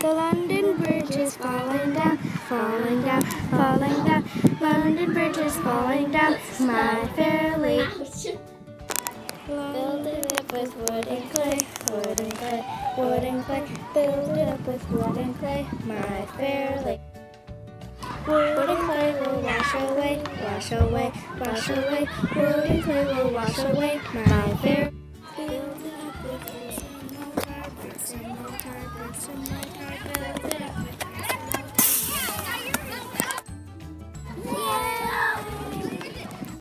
The London Bridge is falling down, falling down, falling down. London Bridge is falling down, my fair lady. Build it up with wood and clay, wood and clay, wood and clay. Build it up with wood and clay, my fair lady. Wood and clay will wash away, wash away, wash away. Wood and clay will wash away, my fair some like